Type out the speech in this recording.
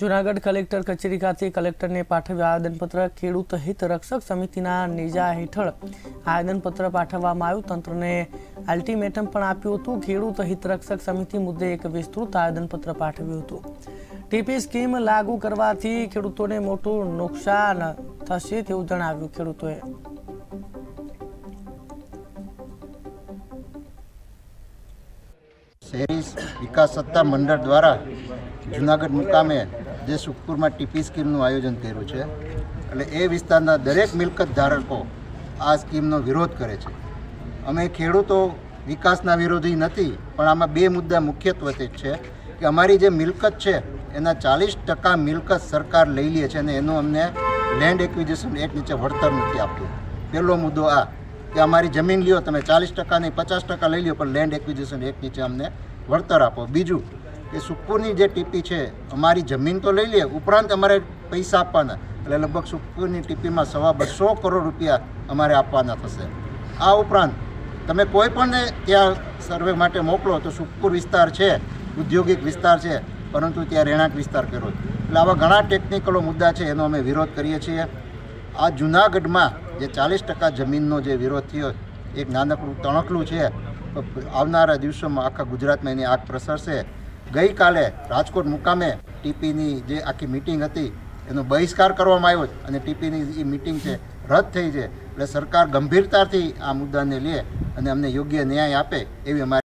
Junagadh collector કચેરી ખાતે કલેક્ટરને પાઠવ્યું આવેદનપત્ર ખેડૂત હિત રક્ષક સમિતિના નેજા હેઠળ આવેદનપત્ર પાઠવવામાં આવ્યું. તંત્રને અલ્ટિમેટમ પણ આપ્યું હતું. ખેડૂત હિત રક્ષક સમિતિ મુદ્દે એક વિસ્તૃત આવેદનપત્ર પાઠવ્યું હતું. ટીપી સ્કીમ લાગુ કરવાથી ખેડૂતોને મોટું નુકસાન થશે તેવું જણાવ્યું ખેડૂતોએ. શહેરી વિકાસ સત્તા મંડળ દ્વારા જૂનાગઢ મુકામે જે સુખપુરમાં ટીપી સ્કીમનું આયોજન કર્યું છે, એટલે એ વિસ્તારના દરેક મિલકત ધારકો આ સ્કીમનો વિરોધ કરે છે. અમે ખેડૂતો વિકાસના વિરોધી નથી, પણ આમાં બે મુદ્દા મુખ્યત્વે છે કે અમારી જે મિલકત છે, એના ચાલીસ ટકા મિલકત સરકાર લઈ લે છે અને એનું અમને લેન્ડ એક્વિઝિશન એક્ટ નીચે વળતર નથી આપતું. પહેલો મુદ્દો આ કે અમારી જમીન લ્યો, તમે ચાલીસ ટકા નહીં, પચાસ ટકા લઈ લ્યો, પણ લેન્ડ એક્વિઝિશન એક્ટ નીચે અમને વળતર આપો. બીજું કે સુખપુરની જે ટીપી છે, અમારી જમીન તો લઈ લે, ઉપરાંત અમારે પૈસા આપવાના. એટલે લગભગ સુખપુરની ટીપીમાં સવા બસો કરોડ રૂપિયા અમારે આપવાના થશે. આ ઉપરાંત, તમે કોઈ પણ ત્યાં સર્વે માટે મોકલો તો સુખપુર વિસ્તાર છે, ઉદ્યોગિક વિસ્તાર છે, પરંતુ ત્યાં રહેણાંક વિસ્તાર કર્યો. એટલે આવા ઘણા ટેકનિકલો મુદ્દા છે, એનો અમે વિરોધ કરીએ છીએ. આ જુનાગઢમાં જે ચાલીસ ટકા જમીનનો જે વિરોધ થયો, એક નાનકડું તણકલું છે આવનારા દિવસોમાં આખા ગુજરાતમાં એની આગ પ્રસરશે. ગઈકાલે રાજકોટ મુકામે ટીપીની જે આખી મિટિંગ હતી, એનો બહિષ્કાર કરવામાં આવ્યો અને ટીપીની એ મિટિંગ છે, રદ થઈ છે. એટલે સરકાર ગંભીરતાથી આ મુદ્દાને લે અને અમને યોગ્ય ન્યાય આપે એવી અમારી